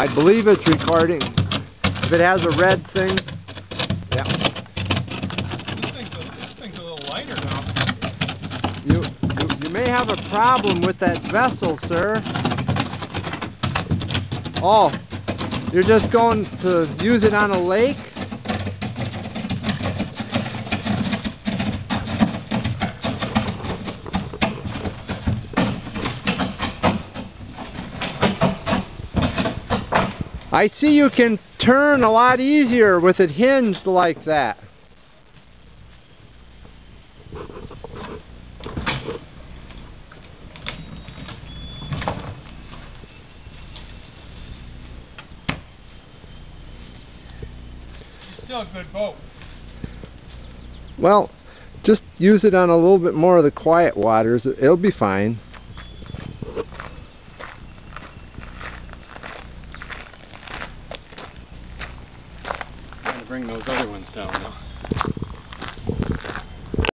I believe it's recording. If it has a red thing, yeah. This thing's a, this thing's a little lighter now. You, you you may have a problem with that vessel, sir. Oh, you're just going to use it on a lake? I see you can turn a lot easier with it hinged like that. It's still a good boat. Well, just use it on a little bit more of the quiet waters. It'll be fine. Trying to bring those other ones down now.